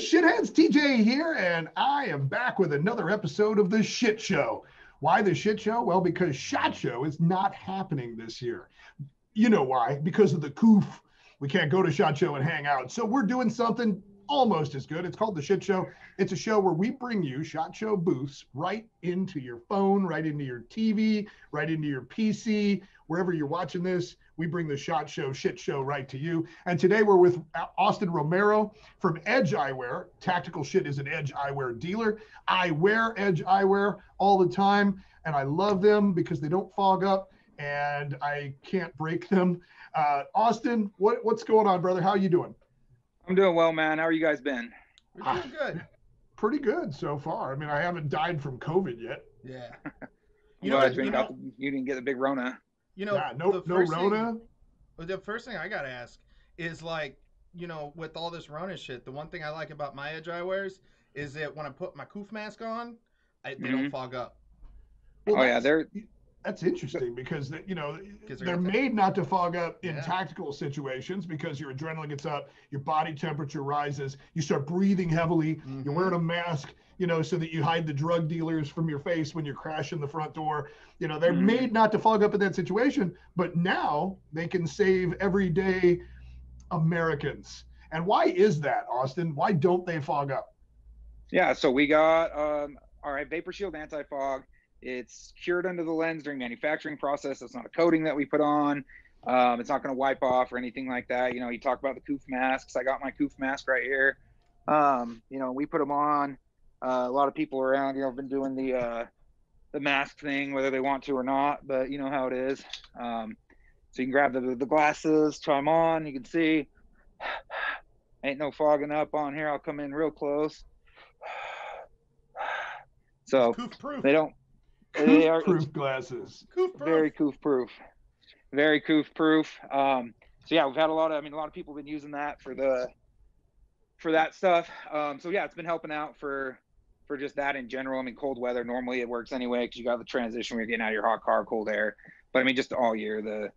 shitheads, TJ here, and I am back with another episode of The Shit Show. Why The Shit Show? Well, because SHOT Show is not happening this year. You know why? Because of the coof. We can't go to SHOT Show and hang out. So we're doing something almost as good. It's called The Shit Show. It's a show where we bring you SHOT Show booths right into your phone, right into your TV, right into your PC, wherever you're watching this. We bring the SHOT Show shit show right to you. And today we're with Austin Romero from Edge Eyewear. Tactical Shit is an Edge Eyewear dealer. I wear Edge Eyewear all the time, and I love them because they don't fog up and I can't break them. Uh, Austin, what, what's going on, brother? How are you doing? I'm doing well, man. How are you guys been? We're doing good. Pretty good so far. I mean, I haven't died from COVID yet. Yeah. You know, you, know, you didn't get the big Rona. You know, Nah, no, the no first Rona. Thing, the first thing I gotta ask is like, you know, with all this Rona shit, the one thing I like about my Edge eyewears is that when I put my coof mask on, I, they don't Mhm. fog up. Well, oh yeah, they're That's interesting because you know they're they're made not to fog up in Yeah. tactical situations because your adrenaline gets up, your body temperature rises, you start breathing heavily, you're Mhm. wearing a mask, you know, so that you hide the drug dealers from your face when you're crashing the front door. You know, they're Mhm. made not to fog up in that situation, but now they can save everyday Americans. And why is that, Austin? Why don't they fog up? yeah. So we got um, all right, Vapor Shield anti fog. It's cured under the lens during manufacturing process. It's not a coating that we put on. Um, it's not going to wipe off or anything like that. You know, you talk about the coof masks. I got my coof mask right here. Um, you know, we put them on. Uh, a lot of people around, you know, have been doing the uh, the mask thing, whether they want to or not. But you know how it is. Um, so you can grab the the glasses, try them on. You can see, ain't no fogging up on here. I'll come in real close. So they don't. They are Proof glasses. Coof proof. very coof proof. Very coof proof. Um, so yeah, we've had a lot of. I mean, a lot of people have been using that for the for that stuff. Um, so yeah, it's been helping out for for just that in general. I mean, cold weather normally it works anyway because you got the transition when you're getting out of your hot car, cold air. But I mean, just all year the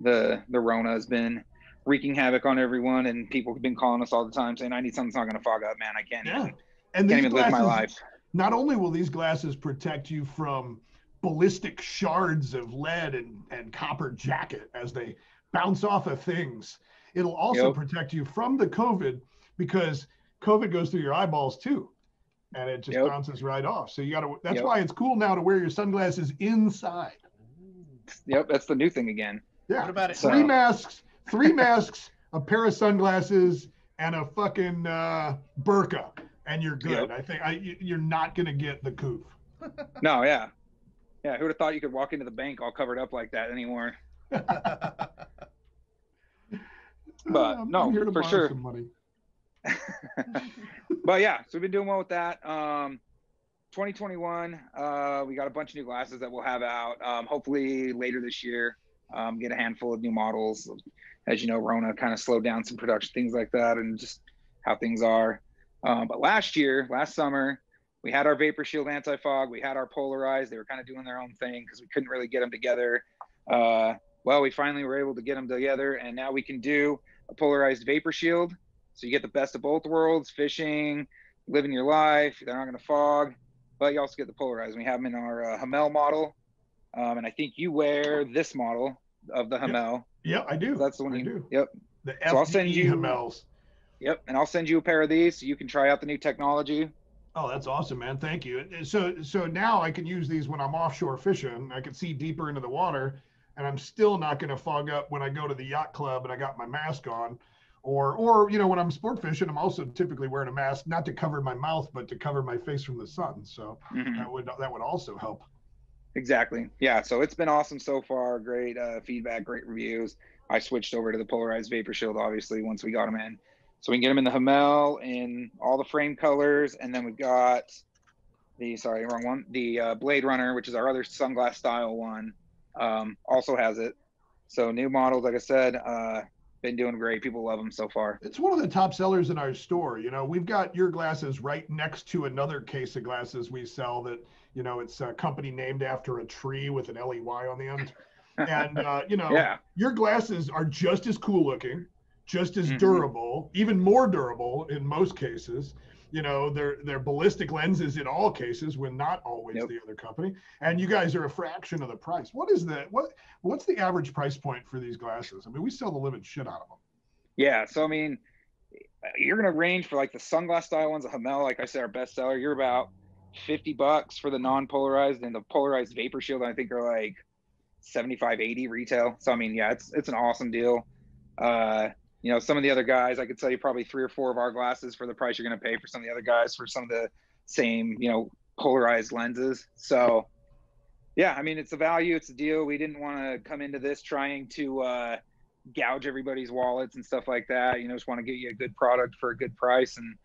the the Rona has been wreaking havoc on everyone, and people have been calling us all the time saying, "I need something that's not going to fog up, man. I can't Yeah. even And can't these even live my life." Not only will these glasses protect you from ballistic shards of lead and, and copper jacket as they bounce off of things, it'll also Yep. protect you from the COVID because COVID goes through your eyeballs too. And it just Yep. bounces right off. So you got to, that's Yep. why it's cool now to wear your sunglasses inside. Yep, that's the new thing again. Yeah. What about it? So- Three masks, three masks, a pair of sunglasses, and a fucking uh, burqa, and you're good. Yep. I think I, you- you're not going to get the coof. No, yeah, yeah. Who would have thought you could walk into the bank all covered up like that anymore? But, I'm- no, I'm here to for sure. some money. but yeah, so we've been doing well with that. Um, 2021, uh, we got a bunch of new glasses that we'll have out. Um, hopefully later this year, um, get a handful of new models. As you know, Rona kind of slowed down some production, things like that, and just how things are. Um, but last year, last summer, we had our Vapor Shield anti fog. We had our polarized. They were kind of doing their own thing because we couldn't really get them together. Uh, well, we finally were able to get them together, and now we can do a polarized Vapor Shield. So you get the best of both worlds: fishing, living your life. They're not going to fog, but you also get the polarized. We have them in our uh, Hamel model, um, and I think you wear this model of the. Hamel. Yeah, I do. That's the one I you. do. Yep. The So I'll send you- Hamels. Yep. And I'll send you a pair of these so you can try out the new technology. Oh, that's awesome, man. Thank you. So, so now I can use these when I'm offshore fishing. I can see deeper into the water, and I'm still not going to fog up when I go to the yacht club and I got my mask on, or, or you know, when I'm sport fishing, I'm also typically wearing a mask not to cover my mouth, but to cover my face from the sun. So Mhm. that would that would also help. Exactly. Yeah. So it's been awesome so far. Great uh, feedback, great reviews. I switched over to the polarized Vapor Shield, obviously, once we got them in. So we can get them in the Hamel in all the frame colors. And then we've got the, sorry, wrong one, the uh, Blade Runner, which is our other sunglass style one, um, also has it. So new models, like I said, uh, been doing great. People love them so far. It's one of the top sellers in our store. You know, we've got your glasses right next to another case of glasses we sell that, you know, it's a company named after a tree with an LEY on the end. And, uh, you know, Yeah. your glasses are just as cool looking, just as Mhm. durable, even more durable in most cases. You know, they're they're ballistic lenses in all cases, when not always Yep. the other company. And you guys are a fraction of the price. What is the what what's the average price point for these glasses? I mean, we sell the living shit out of them. Yeah, so I mean, you're gonna range for like the sunglass style ones, the Hamel, like I said, our bestseller. You're about fifty bucks for the non-polarized, and the polarized Vapor Shield, I think, are like 75, 80 retail. So I mean, yeah, it's it's an awesome deal. Uh, you know, some of the other guys, I could sell you probably three or four of our glasses for the price you're gonna pay for some of the other guys for some of the same, you know, polarized lenses. So yeah, I mean, it's a value, it's a deal. We didn't want to come into this trying to uh gouge everybody's wallets and stuff like that. You know, just want to get you a good product for a good price. And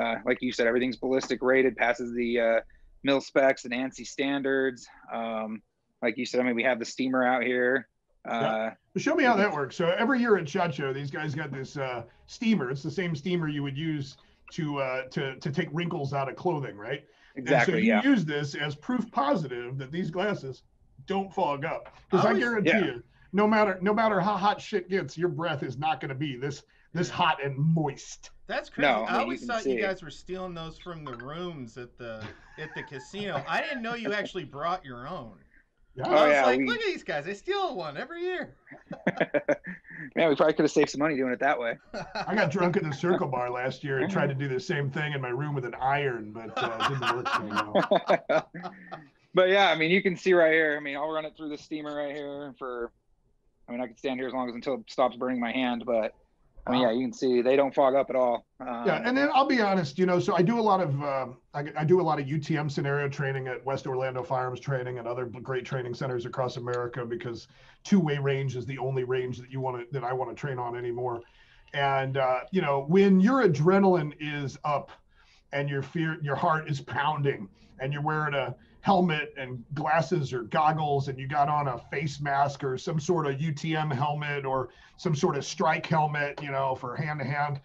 uh, like you said, everything's ballistic rated, passes the uh, mil specs and ANSI standards. Um, like you said, I mean, we have the steamer out here. Uh, Show me how that works. So every year at Shot Show, these guys got this uh, steamer. It's the same steamer you would use to uh, to to take wrinkles out of clothing, right? exactly. And so you yeah. use this as proof positive that these glasses don't fog up. Because I I, guarantee yeah. you, no matter no matter how hot shit gets, your breath is not going to be this this hot and moist. That's crazy. No, I mean, I always can thought see you it. guys were stealing those from the rooms at the at the casino. I didn't know you actually brought your own. Yeah. I Oh, was yeah, like, we- look at these guys. They steal one every year. Man, we probably could have saved some money doing it that way. I got drunk at the Circle Bar last year and tried to do the same thing in my room with an iron, but uh, it didn't work so well. but yeah, I mean, you can see right here. I mean, I'll run it through the steamer right here for. I mean, I can stand here as long as until it stops burning my hand. But I mean, yeah, you can see they don't fog up at all. Um, Yeah, and then I'll be honest, you know, so I do a lot of uh, I, I do a lot of UTM scenario training at West Orlando Firearms Training and other great training centers across America because two-way range is the only range that you want to that I want to train on anymore. And uh, you know, when your adrenaline is up and your fear your heart is pounding and you're wearing a helmet and glasses or goggles and you got on a face mask or some sort of UTM helmet or some sort of strike helmet, you know, for hand to hand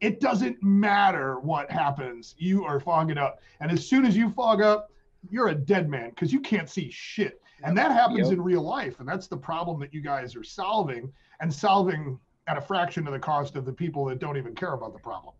it doesn't matter what happens. You are fogging up. And as soon as you fog up, you're a dead man because you can't see shit. And that happens Yep. in real life. And that's the problem that you guys are solving and solving at a fraction of the cost of the people that don't even care about the problem.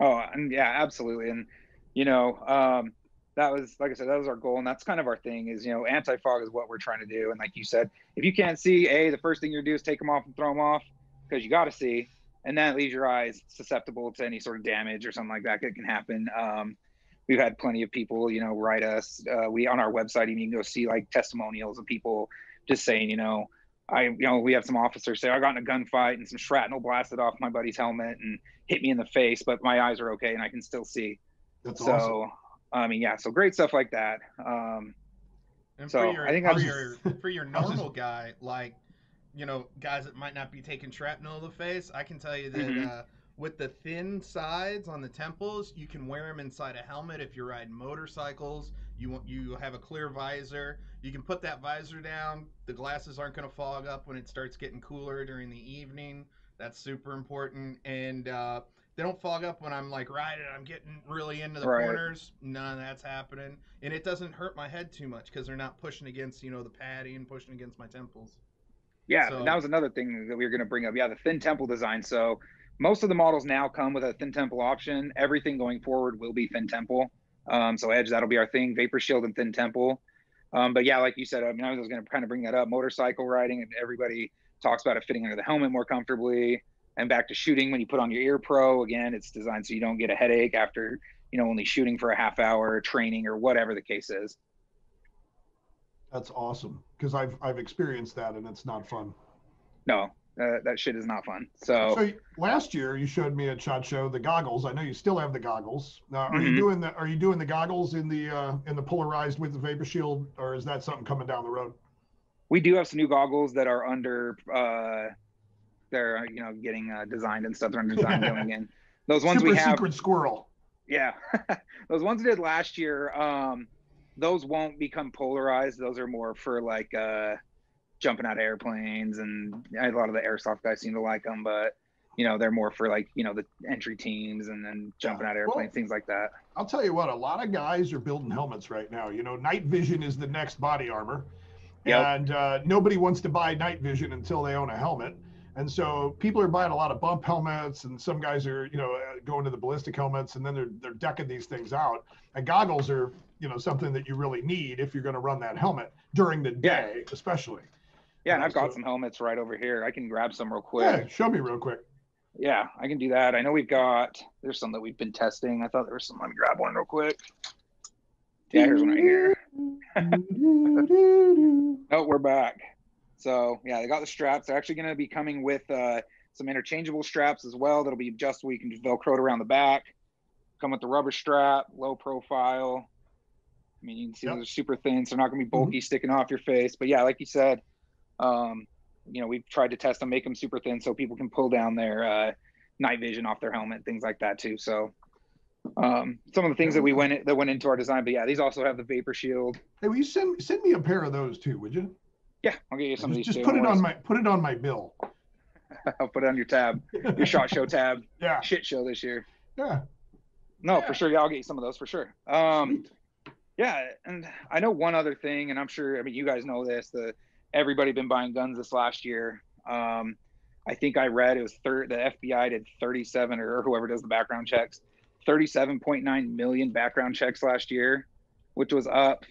Oh, and yeah, absolutely. And you know, um, that was like I said, that was our goal, and that's kind of our thing. Is you know, anti fog is what we're trying to do. And like you said, if you can't see, a the first thing you do is take them off and throw them off because you got to see, and that leaves your eyes susceptible to any sort of damage or something like that that can happen. Um, we've had plenty of people, you know, write us. Uh, we on our website, even you can go see like testimonials of people just saying, you know, I, you know, we have some officers say I got in a gunfight and some shrapnel blasted off my buddy's helmet and hit me in the face, but my eyes are okay and I can still see. That's so, awesome. I mean, yeah, so great stuff like that. Um, And So, for your I think for your for your normal guy, like you know, guys that might not be taking shrapnel to the face, I can tell you that Mhm. uh, with the thin sides on the temples, you can wear them inside a helmet if you're riding motorcycles. You want you have a clear visor. You can put that visor down. The glasses aren't going to fog up when it starts getting cooler during the evening. That's super important. And uh, they don't fog up when I'm like riding. I'm getting really into the Right. corners. None of that's happening, and it doesn't hurt my head too much because they're not pushing against you know the padding, pushing against my temples. yeah, So- that was another thing that we were going to bring up. Yeah, the thin temple design. So most of the models now come with a thin temple option. Everything going forward will be thin temple. Um, so Edge, that'll be our thing. Vapor Shield and thin temple. Um, but yeah, like you said, I mean, I was going to kind of bring that up. Motorcycle riding, and everybody talks about it fitting under the helmet more comfortably. And back to shooting, when you put on your Ear Pro, again, it's designed so you don't get a headache after you know only shooting for a half hour, training or whatever the case is. That's awesome because I've I've experienced that and it's not fun. No, uh, that shit is not fun. So, So last year you showed me at Shot Show the goggles. I know you still have the goggles. Now, are you Mhm. doing the are you doing the goggles in the uh, in the polarized with the vapor shield, or is that something coming down the road? we do have some new goggles that are under uh they're you know getting uh, designed and stuff they're under design going in those ones Super we have secret squirrel. yeah those ones we did last year um those won't become polarized those are more for like uh jumping out of airplanes and a lot of the airsoft guys seem to like them but you know they're more for like you know the entry teams and then jumping out of Well- airplanes things like that I'll tell you what, a lot of guys are building helmets right now. You know, night vision is the next body armor. Yep. And uh, nobody wants to buy night vision until they own a helmet. And so people are buying a lot of bump helmets, and some guys are, you know, uh, going to the ballistic helmets, and then they're they're decking these things out. And goggles are, you know, something that you really need if you're going to run that helmet during the Yeah. day, especially. Yeah, and I've got so- some helmets right over here. I can grab some real quick. Yeah, show me real quick. Yeah, I can do that. I know we've got there's some that we've been testing. I thought there was some. Let me grab one real quick. Yeah, here's one right here. Oh, we're back. So yeah, they got the straps. They're actually going to be coming with uh, some interchangeable straps as well. That'll be just adjustable. You can just velcro it around the back. Come with the rubber strap, low profile. I mean, you can see Yep. they're super thin, so they're not going to be bulky sticking off your face. But yeah, like you said, um, you know, we've tried to test them, make them super thin, so people can pull down their uh, night vision off their helmet, things like that too. So um, some of the things that we went that went into our design. But yeah, these also have the vapor shield. Hey, will you send send me a pair of those too, would you? Yeah, I'll get you some of Just, these. just put no it on my put it on my bill. I'll put it on your tab, your shot show tab. Yeah, Shit show this year. yeah. No, Yeah. for sure. Yeah, I'll get you some of those for sure. Um, Sweet. yeah, and I know one other thing, and I'm sure. I mean, you guys know this. The everybody been buying guns this last year. Um, I think I read it was third. the FBI did 37 or whoever does the background checks, 37.9 million background checks last year, which was up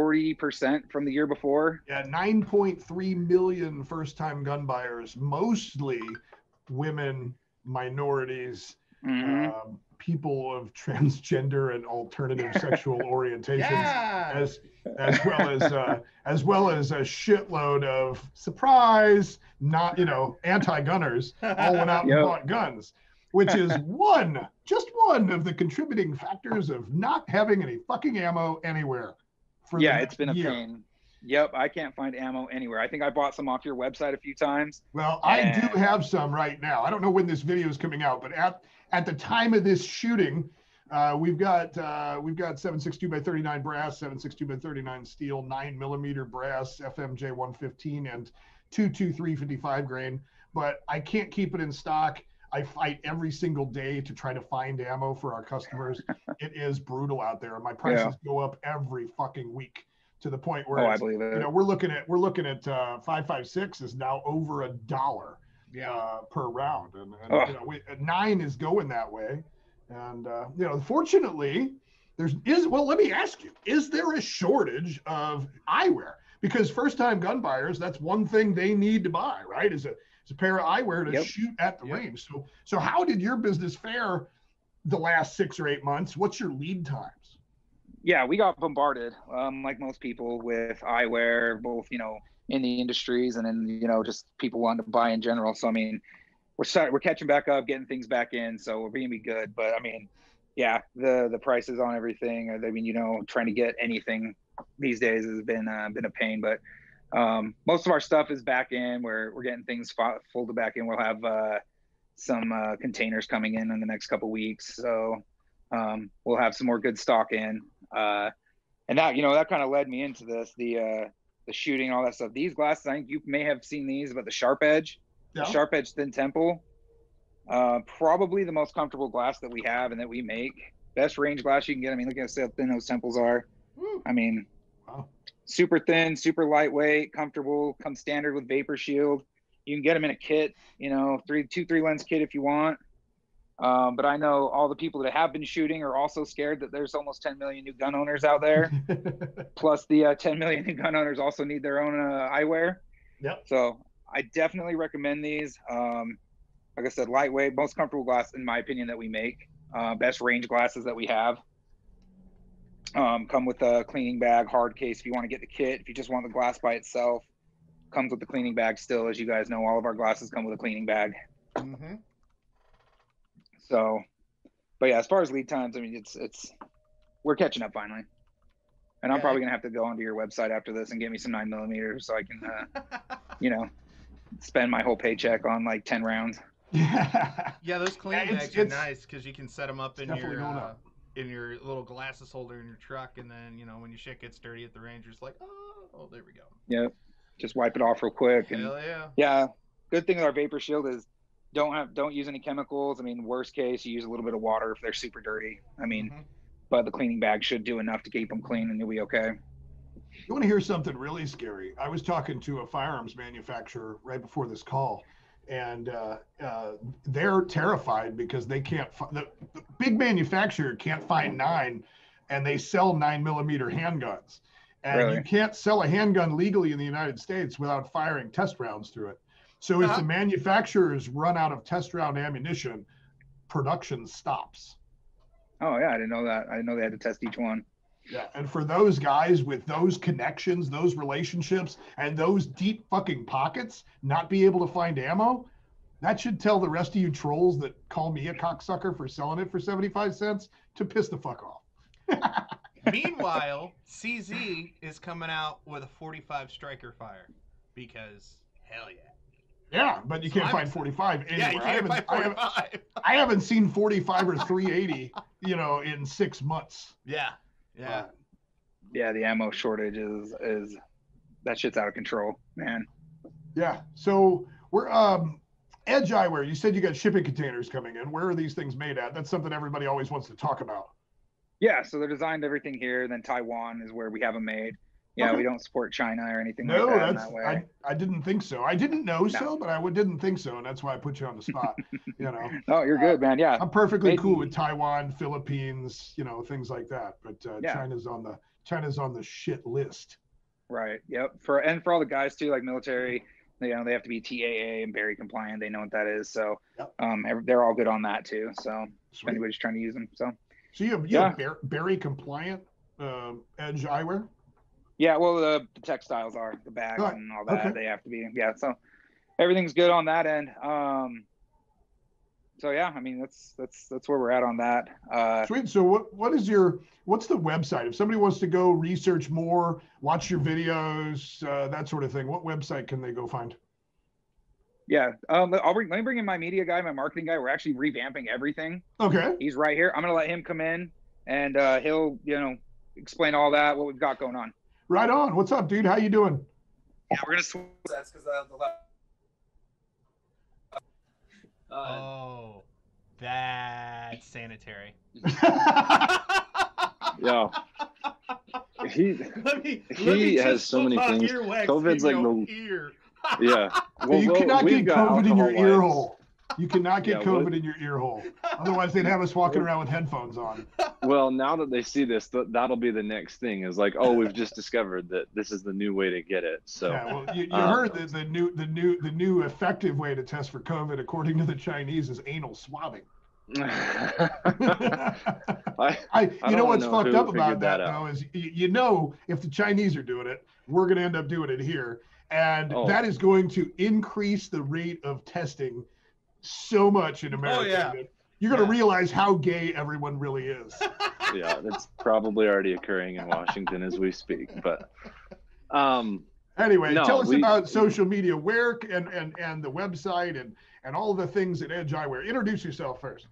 40% from the year before. Yeah, 9.3 million first time gun buyers, mostly women, minorities, Mhm. um, people of transgender and alternative sexual orientations, Yeah. as as well as uh, as well as a shitload of surprise, not you know anti-gunners all went out and bought guns, which is one, just one of the contributing factors of not having any fucking ammo anywhere. Yeah, it's been a year. pain. Yep, I can't find ammo anywhere. I think I bought some off your website a few times. Well, I do have some right now. I don't know when this video is coming out, but at at the time of this shooting, uh, we've got uh, we've got 762 by 39 brass, 762 by 39 steel, nine millimeter brass, FMJ 115, and 223 55 grain. But I can't keep it in stock. I fight every single day to try to find ammo for our customers. it is brutal out there. My prices go up every fucking week to the point where Oh, I believe it. you know we're looking at we're looking at uh, 556 is now over a dollar Yeah. uh, per round, and, and you know, we, uh, nine is going that way. And uh, you know, fortunately, there's is well. Let me ask you: Is there a shortage of eyewear? Because first-time gun buyers, that's one thing they need to buy, right? Is a is a pair of eyewear to Yep. shoot at the Yep. range. So so how did your business fare the last six or eight months? What's your lead times? yeah, we got bombarded, um, like most people, with eyewear, both you know in the industries and then you know just people wanting to buy in general. So I mean, we're start, we're catching back up, getting things back in, so we're being be good. But I mean, yeah, the the prices on everything. I mean, you know, trying to get anything these days has been uh, been a pain. But um, most of our stuff is back in. We're we're getting things fo- folded back in. We'll have uh, some uh, containers coming in in the next couple weeks, so um, we'll have some more good stock in. Uh, and that you know that kind of led me into this the uh, the shooting all that stuff. These glasses, I think you may have seen these, but the Sharp Edge, Yeah. the Sharp Edge Thin Temple, uh, probably the most comfortable glass that we have and that we make. Best range glass you can get. I mean, look at how thin those temples are. Woo. I mean, Wow. Super thin, super lightweight, comfortable. Comes standard with vapor shield. You can get them in a kit, you know, three, two, three lens kit if you want. Um, but I know all the people that have been shooting are also scared that there's almost 10 million new gun owners out there. Plus, the uh, 10 million new gun owners also need their own uh, eyewear. Yep. So I definitely recommend these. Um, like I said, lightweight, most comfortable glass in my opinion that we make. Uh, best range glasses that we have. Um, come with a cleaning bag, hard case if you want to get the kit. If you just want the glass by itself, comes with the cleaning bag still. As you guys know, all of our glasses come with a cleaning bag. hmm So, but yeah, as far as lead times, I mean, it's it's we're catching up finally. And I'm Yeah. probably gonna have to go onto your website after this and get me some nine millimeters so I can, uh, you know, spend my whole paycheck on like ten rounds. yeah. yeah, those cleaning it's- bags are it's- nice because you can set them up in your going uh, up. In your little glasses holder in your truck, and then you know when your shit gets dirty at the range, you're like, oh, oh, there we go. Yeah, Just wipe it off real quick. And Hell yeah. yeah, good thing with our vapor shield is don't have don't use any chemicals. I mean, worst case, you use a little bit of water if they're super dirty. I mean, Mhm. but the cleaning bag should do enough to keep them clean and you'll be okay. You want to hear something really scary? I was talking to a firearms manufacturer right before this call, and uh, uh, they're terrified because they can't. Fi- the, the big manufacturer can't find nine, and they sell nine millimeter handguns, and Really? you can't sell a handgun legally in the United States without firing test rounds through it. So if Uh-huh. the manufacturers run out of test round ammunition, production stops. Oh yeah, I didn't know that. I didn't know they had to test each one. Yeah, and for those guys with those connections, those relationships, and those deep fucking pockets, not be able to find ammo, that should tell the rest of you trolls that call me a cocksucker for selling it for 75 cents to piss the fuck off. Meanwhile, CZ is coming out with a 45 striker fire because hell yeah. Yeah, but you So can't I'm- find 45 anywhere. Yeah, you can't haven't, find I, haven't, 45. I haven't seen 45 or 380, you know, in six months. yeah. Yeah. Yeah, the ammo shortage is is that shit's out of control, man. Yeah. So we're um Edge Eyewear, you said you got shipping containers coming in. Where are these things made at? That's something everybody always wants to talk about. Yeah, so they're designed everything here. Then Taiwan is where we have them made. Yeah, Okay. we don't support China or anything No, like that in that's that way. I, I didn't think so. I didn't know so, but I didn't think so, and that's why I put you on the spot. you know, Oh, you're good, man. Yeah, I'm perfectly cool with Taiwan, Philippines, you know, things like that. But uh, Yeah. China's on the China's on the shit list. right. Yep. For and for all the guys too, like military, you know, they have to be TAA and Berry compliant. They know what that is. So, Yep. um, they're all good on that too. So, if anybody's trying to use them, so So you have, you have Bar- Berry compliant um, Edge eyewear. Yeah. Well, the, the textiles are the bags Right. and all that. Okay. They have to be. Yeah. So, everything's good on that end. Um. So yeah, I mean that's that's that's where we're at on that. Uh, Sweet. So what what is your what's the website? If somebody wants to go research more, watch your videos, uh, that sort of thing, what website can they go find? Yeah, um, I'll bring, let me bring in my media guy, my marketing guy. We're actually revamping everything. Okay. He's right here. I'm gonna let him come in, and uh, he'll, you know, explain all that what we've got going on. Right on. What's up, dude? How you doing? Yeah, we're gonna. Sw- that's because uh, the la- uh, Oh, that's sanitary. Yeah, he, let me, He me has so many things. COVID's like the- ear. yeah. you well, cannot we've get COVID in your ear hole. You cannot get Yeah, COVID what- in your ear hole. Otherwise, they'd have us walking around with headphones on. Well, now that they see this, th- that'll be the next thing. Is like, oh, we've just discovered that this is the new way to get it. So, Yeah, well, you, you uh, heard that the new, the new, the new effective way to test for COVID, according to the Chinese, is anal swabbing. I, I, I you know what's know fucked up about that, that though is you, you know if the Chinese are doing it, we're going to end up doing it here, and Oh. that is going to increase the rate of testing so much in America. yeah. You're going to Yeah. realize how gay everyone really is. yeah, it's probably already occurring in Washington as we speak. But, um, Anyway, No, tell us we- about social media, work and and and the website and and all the things at Edge Eyewear. Introduce yourself first.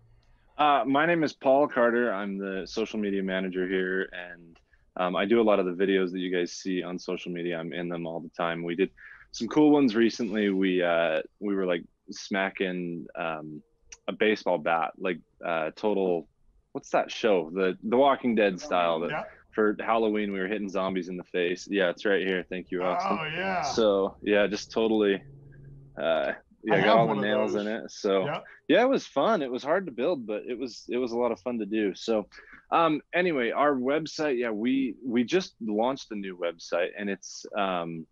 Uh, my name is Paul Carter. I'm the social media manager here, and um, I do a lot of the videos that you guys see on social media. I'm in them all the time. We did some cool ones recently. We uh, we were like smacking um, a baseball bat, like uh, total. What's that show? The The Walking Dead style. That Yeah. for Halloween we were hitting zombies in the face. Yeah, it's right here. Thank you, Austin. Oh yeah. So yeah, just totally. Uh, yeah, I got all the nails in it. So Yeah. yeah, it was fun. It was hard to build, but it was it was a lot of fun to do. So um, anyway, our website, yeah, we we just launched a new website, and it's um,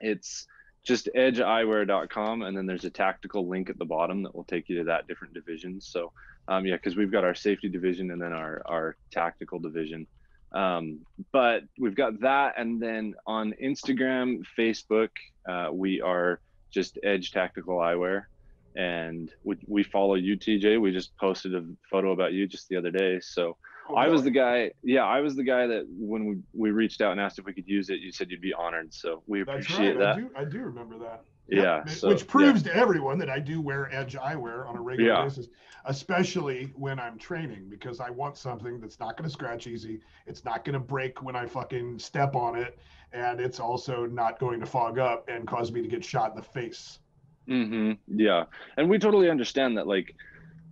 it's just edgeeyewear.com, and then there's a tactical link at the bottom that will take you to that different division. So um, yeah, because we've got our safety division and then our our tactical division. Um, but we've got that, and then on Instagram, Facebook, uh, we are just Edge Tactical Eyewear, and we, we follow you, TJ. We just posted a photo about you just the other day. So Oh, I was the guy. Yeah, I was the guy that when we, we reached out and asked if we could use it, you said you'd be honored. So we appreciate right. I that. do. I do remember that. Yeah. Yep. so, Which yeah. proves to everyone that I do wear Edge eyewear on a regular Yeah. basis, especially when I'm training, because I want something that's not going to scratch easy. It's not going to break when I fucking step on it, and it's also not going to fog up and cause me to get shot in the face. hmm Yeah, and we totally understand that. Like,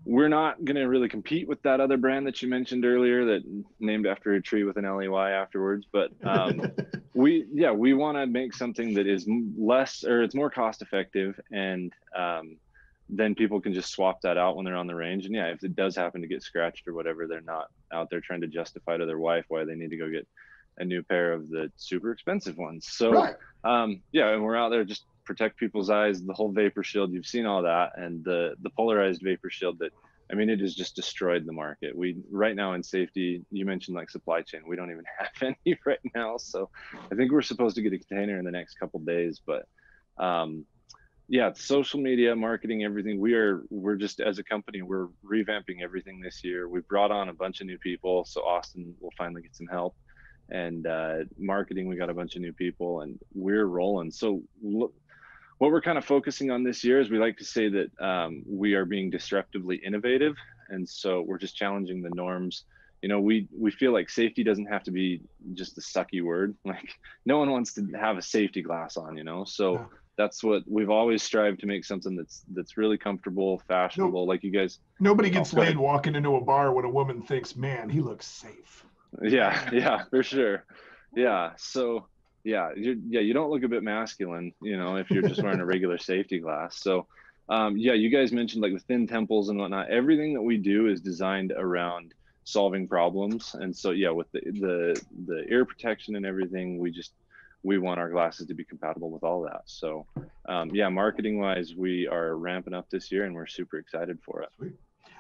we're not going to really compete with that other brand that you mentioned earlier that named after a tree with an ley afterwards but um, we yeah we want to make something that is less or it's more cost effective and um, then people can just swap that out when they're on the range and yeah if it does happen to get scratched or whatever they're not out there trying to justify to their wife why they need to go get a new pair of the super expensive ones so right. um, yeah and we're out there just protect people's eyes, the whole vapor shield. You've seen all that, and the the polarized vapor shield that I mean, it has just destroyed the market. We right now in safety, you mentioned like supply chain. We don't even have any right now. So I think we're supposed to get a container in the next couple days. But um, yeah, social media, marketing, everything. We are we're just as a company, we're revamping everything this year. We brought on a bunch of new people, so Austin will finally get some help. And uh, marketing, we got a bunch of new people, and we're rolling. So look, what we're kind of focusing on this year is we like to say that um, we are being disruptively innovative. And so we're just challenging the norms. You know we we feel like safety doesn't have to be just a sucky word. Like no one wants to have a safety glass on you know? So yeah. that's what we've always strived to make something that's that's really comfortable fashionable like you guys nobody gets oh, laid walking into a bar when a woman thinks man he looks safe. Yeah yeah for sure. Yeah so yeah, yeah, you don't look a bit masculine, you know, if you're just wearing a regular safety glass. So, um, yeah, you guys mentioned like the thin temples and whatnot. Everything that we do is designed around solving problems, and so yeah, with the the the ear protection and everything, we just we want our glasses to be compatible with all that. So, um, yeah, marketing wise, we are ramping up this year, and we're super excited for it. Sweet.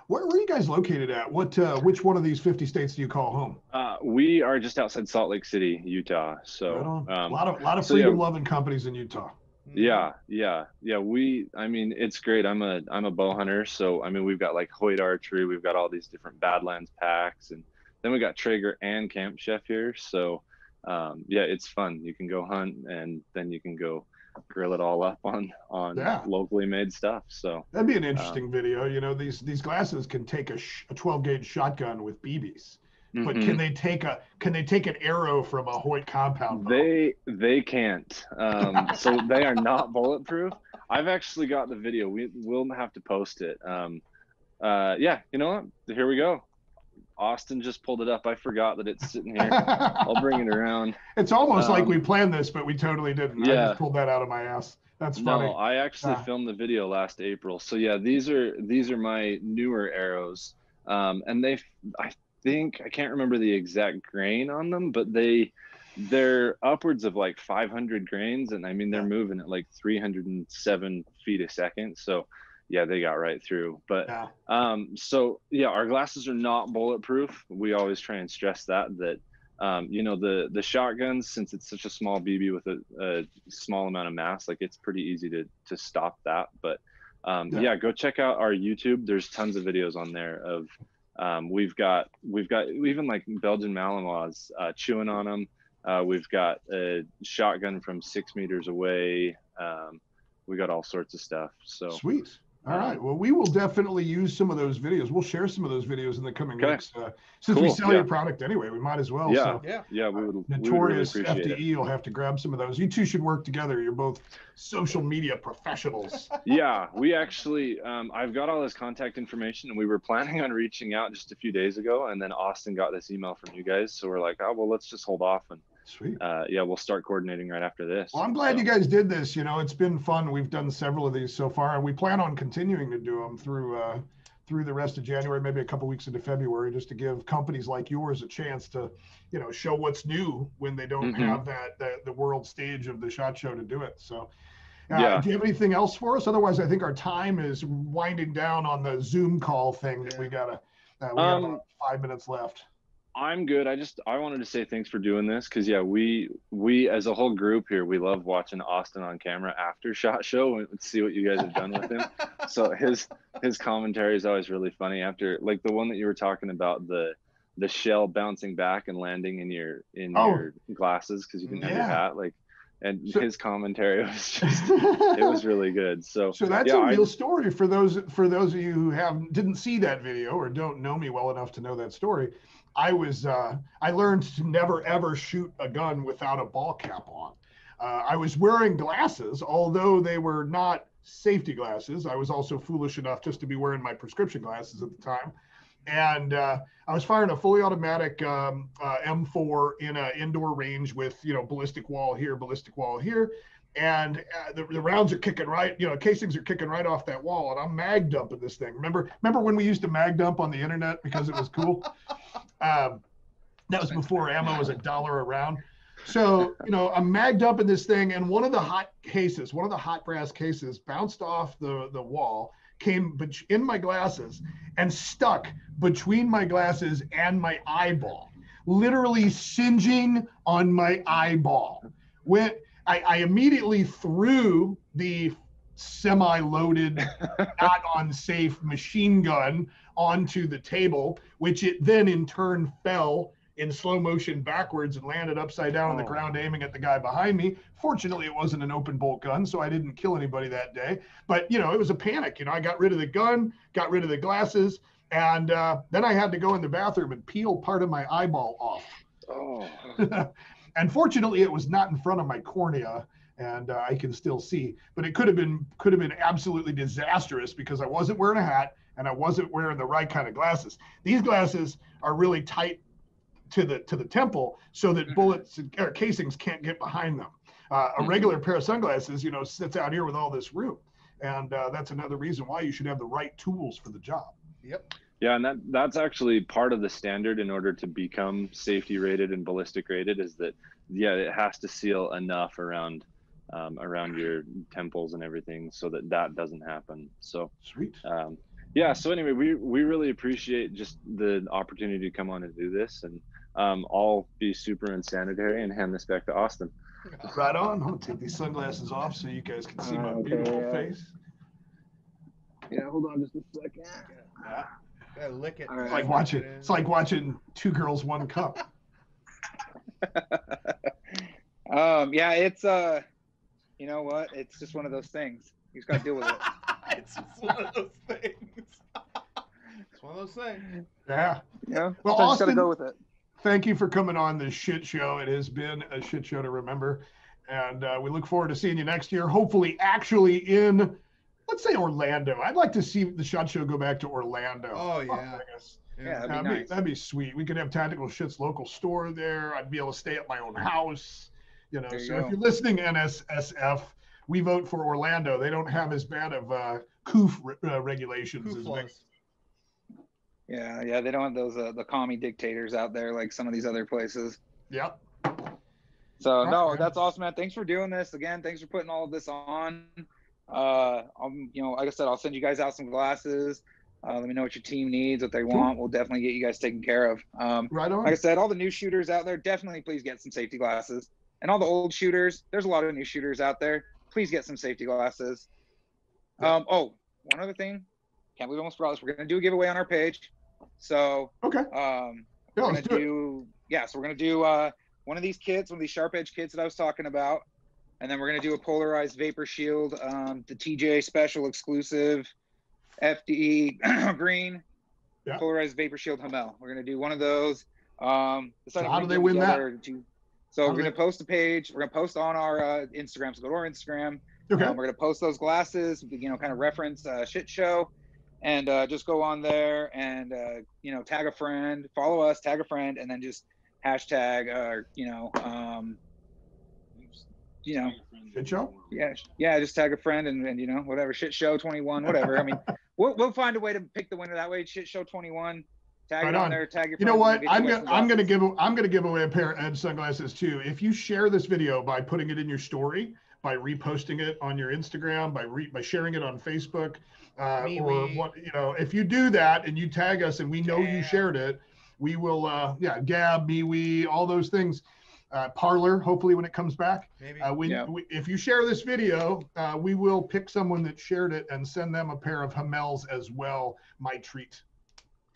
Where, where are you guys located at? What uh, which one of these 50 states do you call home? Uh, we are just outside Salt Lake City, Utah. So right um, a lot of a lot of freedom loving yeah, companies in Utah. Yeah, yeah, yeah. We, I mean, it's great. I'm a I'm a bow hunter, so I mean, we've got like Hoyt Archery, we've got all these different Badlands packs, and then we got Traeger and Camp Chef here. So um, yeah, it's fun. You can go hunt, and then you can go grill it all up on on yeah. locally made stuff. So that'd be an interesting um, video. You know, these these glasses can take a, sh- a 12 gauge shotgun with BBs, mm-hmm. but can they take a can they take an arrow from a Hoyt compound? They they can't. Um, so they are not bulletproof. I've actually got the video. We will have to post it. Um, uh, yeah, you know what? Here we go. Austin just pulled it up. I forgot that it's sitting here. I'll bring it around. It's almost um, like we planned this, but we totally didn't. Yeah. I just pulled that out of my ass. That's funny. No, I actually ah. filmed the video last April. So yeah, these are these are my newer arrows. Um, and they I think I can't remember the exact grain on them, but they they're upwards of like 500 grains and I mean they're moving at like 307 feet a second. So yeah, they got right through. But yeah. um, so yeah, our glasses are not bulletproof. We always try and stress that that um, you know the the shotguns since it's such a small BB with a, a small amount of mass, like it's pretty easy to to stop that. But um, yeah. yeah. go check out our YouTube. There's tons of videos on there of um, we've got we've got even like Belgian Malinois uh, chewing on them. Uh, we've got a shotgun from six meters away. Um, we got all sorts of stuff. So sweet. All right. Well, we will definitely use some of those videos. We'll share some of those videos in the coming okay. weeks. Uh, since cool. we sell yeah. your product anyway, we might as well. Yeah. So, yeah. Yeah. We would. Notorious we would really FDE will have to grab some of those. You two should work together. You're both social media professionals. yeah. We actually, um, I've got all this contact information, and we were planning on reaching out just a few days ago, and then Austin got this email from you guys, so we're like, oh well, let's just hold off and Sweet. Uh, yeah, we'll start coordinating right after this. Well, I'm glad so. you guys did this. You know, it's been fun. We've done several of these so far, and we plan on continuing to do them through uh, through the rest of January, maybe a couple weeks into February, just to give companies like yours a chance to, you know, show what's new when they don't mm-hmm. have that, that the world stage of the shot show to do it. So. Uh, yeah. Do you have anything else for us? Otherwise, I think our time is winding down on the Zoom call thing that we got to. Uh, we um, have five minutes left. I'm good. I just I wanted to say thanks for doing this because yeah, we we as a whole group here we love watching Austin on camera after shot show and see what you guys have done with him. so his his commentary is always really funny after like the one that you were talking about the the shell bouncing back and landing in your in oh. your glasses because you didn't yeah. have your hat like and so, his commentary was just it was really good so so that's yeah, a real I, story for those for those of you who have didn't see that video or don't know me well enough to know that story I was uh, I learned to never ever shoot a gun without a ball cap on. Uh, I was wearing glasses, although they were not safety glasses. I was also foolish enough just to be wearing my prescription glasses at the time. And uh, I was firing a fully automatic um, uh, M4 in an indoor range with, you know, ballistic wall here, ballistic wall here. And uh, the, the rounds are kicking right, you know, casings are kicking right off that wall. And I'm mag dumping this thing. Remember, remember when we used to mag dump on the internet because it was cool? um, that was before ammo was a dollar a round. So, you know, I'm magged up in this thing, and one of the hot cases, one of the hot brass cases, bounced off the, the wall, came in my glasses, and stuck between my glasses and my eyeball, literally singeing on my eyeball. When I, I immediately threw the semi-loaded, not on safe machine gun onto the table, which it then in turn fell in slow motion backwards and landed upside down on the oh. ground aiming at the guy behind me. Fortunately, it wasn't an open bolt gun, so I didn't kill anybody that day. But, you know, it was a panic. You know, I got rid of the gun, got rid of the glasses, and uh, then I had to go in the bathroom and peel part of my eyeball off. Oh. and fortunately, it was not in front of my cornea and uh, I can still see. But it could have been could have been absolutely disastrous because I wasn't wearing a hat and I wasn't wearing the right kind of glasses. These glasses are really tight to the to the temple so that mm-hmm. bullets or casings can't get behind them. Uh, a mm-hmm. regular pair of sunglasses, you know, sits out here with all this room, and uh, that's another reason why you should have the right tools for the job. Yep. Yeah, and that that's actually part of the standard in order to become safety rated and ballistic rated is that yeah, it has to seal enough around um, around your temples and everything so that that doesn't happen. So sweet. Um, yeah. So anyway, we we really appreciate just the opportunity to come on and do this and um, I'll be super unsanitary and hand this back to Austin. Right on. I'm gonna take these sunglasses off so you guys can see my okay, beautiful yeah. face. Yeah, hold on just a second. Yeah. Yeah lick it. It's like watching. It's like watching two girls, one cup. um. Yeah. It's uh. You know what? It's just one of those things. You just got to deal with it. it's just one of those things. it's one of those things. Yeah. Yeah. Well, Austin, got to go with it thank you for coming on this shit show. It has been a shit show to remember. And uh, we look forward to seeing you next year, hopefully, actually in, let's say, Orlando. I'd like to see the shot show go back to Orlando. Oh, yeah. Yeah, that'd, that'd, be, nice. that'd be sweet. We could have Tactical Shit's local store there. I'd be able to stay at my own house. You know, so if you're listening, NSSF, we vote for Orlando. They don't have as bad of uh, COOF re- uh, regulations as Vegas. Yeah, yeah, they don't have those uh, the commie dictators out there like some of these other places. Yep. So no, that's awesome, man. Thanks for doing this again. Thanks for putting all of this on. Uh, I'm, you know, like I said, I'll send you guys out some glasses. Uh, let me know what your team needs, what they want. We'll definitely get you guys taken care of. Um, right on. Like I said, all the new shooters out there, definitely please get some safety glasses. And all the old shooters, there's a lot of new shooters out there. Please get some safety glasses. Yeah. Um, oh, one other thing. Can't believe almost forgot this. We're gonna do a giveaway on our page. So okay. Um, yeah, we're gonna do, do yeah, so we're gonna do uh, one of these kits, one of these sharp edge kits that I was talking about, and then we're gonna do a polarized vapor shield, um, the TJ special exclusive FDE green yeah. polarized vapor shield Hamel. We're gonna do one of those. Um, so how do they win that? To, so how we're gonna they... post a page. We're gonna post on our uh, Instagram. So go to our Instagram. Okay. Um, we're gonna post those glasses. You know, kind of reference uh, shit show and uh, just go on there and uh, you know tag a friend, follow us, tag a friend, and then just hashtag uh, you know um, you know shit show. Yeah, yeah, just tag a friend and, and you know whatever shit show twenty one, whatever. I mean, we'll we'll find a way to pick the winner that way. Shit show twenty one. Tag right on. there. Tag your. You know what? I'm gonna I'm gonna give I'm gonna give away a pair of Edge sunglasses too. If you share this video by putting it in your story, by reposting it on your Instagram, by re, by sharing it on Facebook, uh, or what you know if you do that and you tag us and we know yeah. you shared it we will uh yeah gab MeWe all those things uh, Parler hopefully when it comes back. Maybe. Uh, when yeah. we, if you share this video uh, we will pick someone that shared it and send them a pair of hamels as well my treat.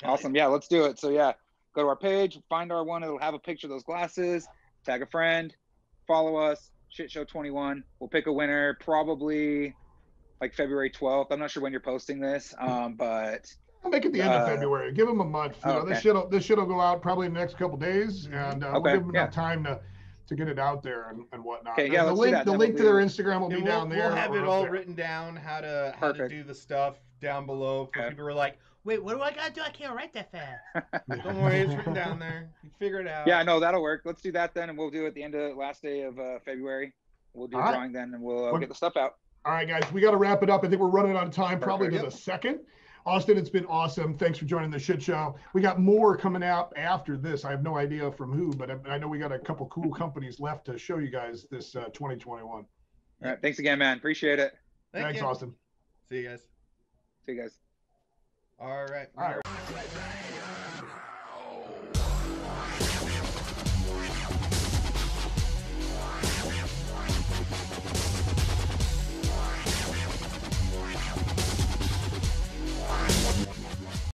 Awesome. yeah let's do it. So yeah go to our page find our one. It'll have a picture of those glasses tag a friend follow us shit show 21 we'll pick a winner probably like February 12th. I'm not sure when you're posting this, um, but I'll make it the end uh, of February. Give them a month. You know, okay. this shit'll this shit'll go out probably in the next couple days, and uh, okay. we'll give them yeah. enough time to to get it out there and, and whatnot. Okay, yeah, the link the link we'll to their Instagram will be we'll, down there. we'll have it all there. written down how to how Perfect. to do the stuff down below for Okay. people who are like, wait, what do I gotta do? I can't write that fast. Don't worry, it's written down there. You figure it out. Yeah, no, that'll work. Let's do that then, and we'll do it at the end of last day of uh, February. We'll do All a right. drawing then, and we'll uh, What- get the stuff out. All right, guys, we got to wrap it up. I think we're running out of time, probably to Perfect. the second. Austin, it's been awesome. Thanks for joining the shit show. We got more coming out after this. I have no idea from who, but I, I know we got a couple cool companies left to show you guys this uh, 2021. All right, thanks again, man. Appreciate it. Thank Thanks, you. Austin. See you guys. See you guys. All right. All right.